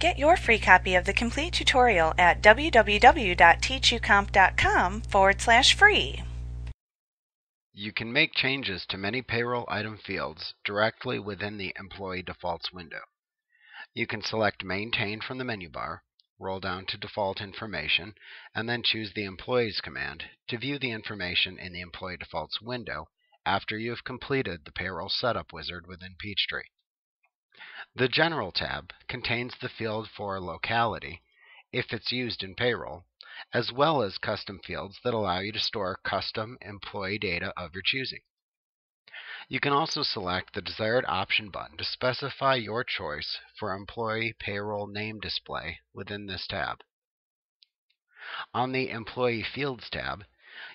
Get your free copy of the complete tutorial at www.teachucomp.com forward slash free. You can make changes to many payroll item fields directly within the Employee Defaults window. You can select Maintain from the menu bar, roll down to Default Information, and then choose the Employees command to view the information in the Employee Defaults window after you have completed the Payroll Setup wizard within Peachtree. The General tab contains the field for locality, if it's used in payroll, as well as custom fields that allow you to store custom employee data of your choosing. You can also select the desired option button to specify your choice for employee payroll name display within this tab. On the Employee Fields tab,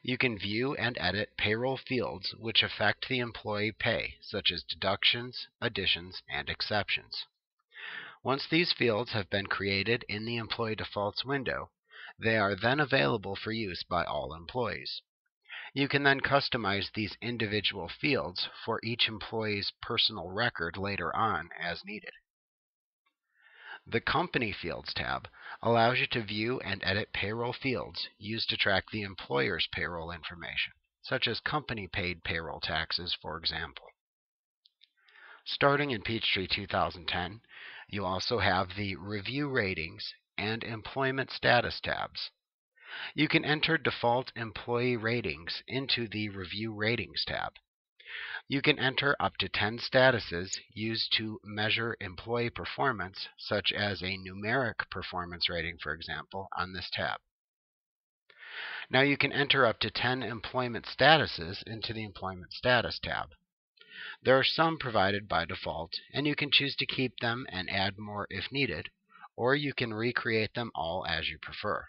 you can view and edit payroll fields which affect the employee pay, such as deductions, additions, and exceptions. Once these fields have been created in the Employee Defaults window, they are then available for use by all employees. You can then customize these individual fields for each employee's personal record later on as needed. The Company Fields tab allows you to view and edit payroll fields used to track the employer's payroll information, such as company paid payroll taxes, for example. Starting in Peachtree 2010, you also have the Review Ratings and Employment Status tabs. You can enter default employee ratings into the Review Ratings tab. You can enter up to 10 statuses used to measure employee performance, such as a numeric performance rating, for example, on this tab. Now you can enter up to 10 employment statuses into the Employment Status tab. There are some provided by default, and you can choose to keep them and add more if needed, or you can recreate them all as you prefer.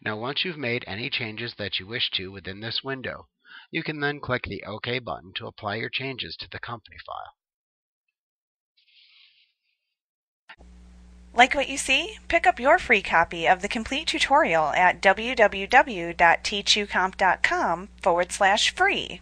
Now once you've made any changes that you wish to within this window, you can then click the OK button to apply your changes to the company file. Like what you see? Pick up your free copy of the complete tutorial at www.teachucomp.com forward slash free.